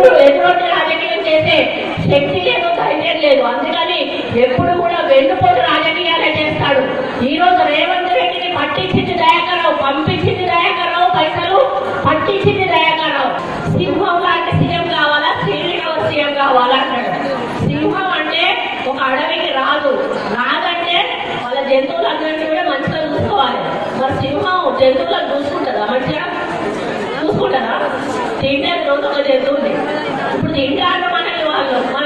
ఎదురు ఎటువంటి రాజకీయం చేసే శక్తి లేదు ధైర్యం లేదు. అందుకని ఎప్పుడు కూడా వెన్నుపోటు రాజకీయాలే చేస్తాడు. ఈ రోజు రేవంత్ రెడ్డిని పట్టించింది దయాకరావు పంపించింది దయాకరావు పైసలు పట్టించింది దయాకరావు సింహం లాంటి సీఎం కావాలా? శ్రీనివాస్ సీఎం కావాలా సింహం అంటే ఒక అడవికి రాదు. రాదంటే వాళ్ళ జంతువులందరినీ కూడా మంచిగా చూసుకోవాలి. మరి సింహం జంతువులను చూసుకుంటుందా? మంచిగా? చూసుకుంటారా తింటారు రోజు చేస్తుంది ఇప్పుడు తింటారు మనకి వాళ్ళు. మన